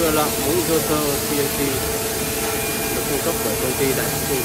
cưa lợn mũi dô sơ TNT được cung cấp bởi công ty đại phúc